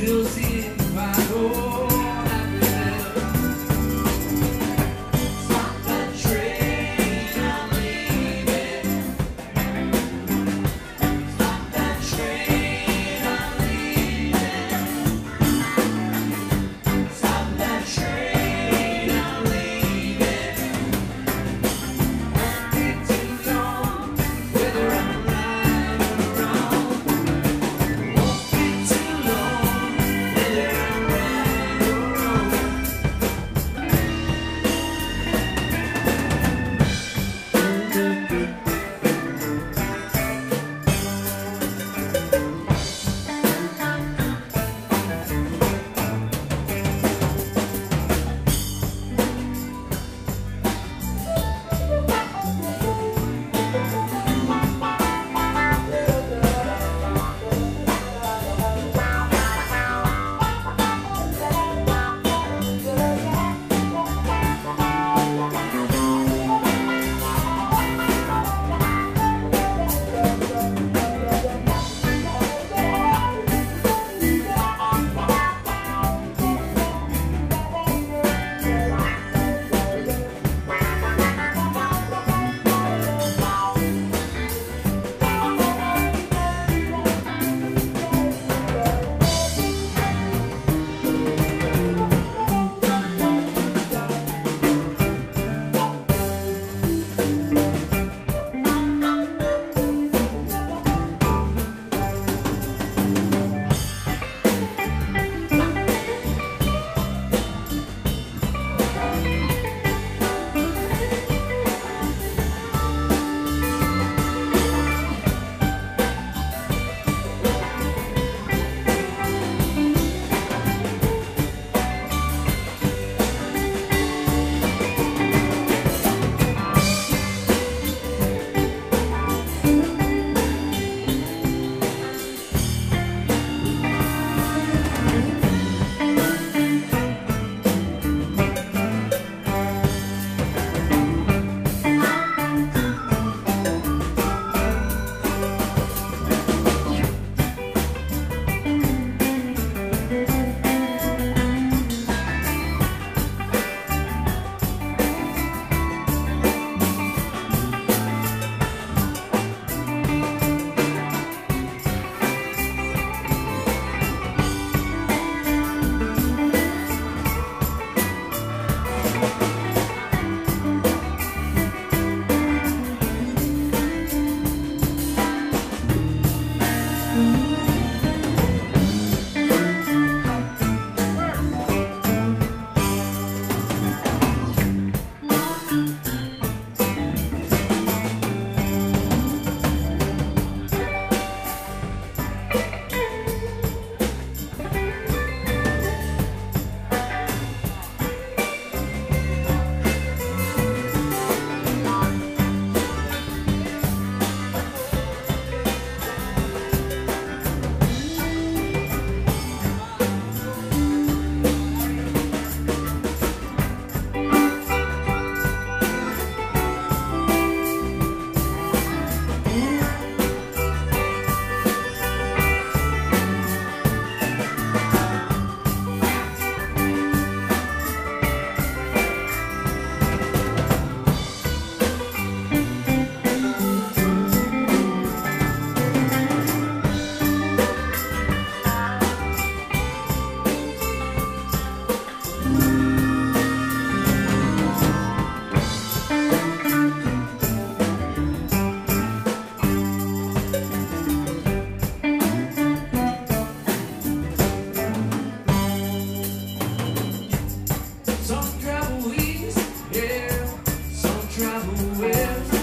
still see. you. travel with.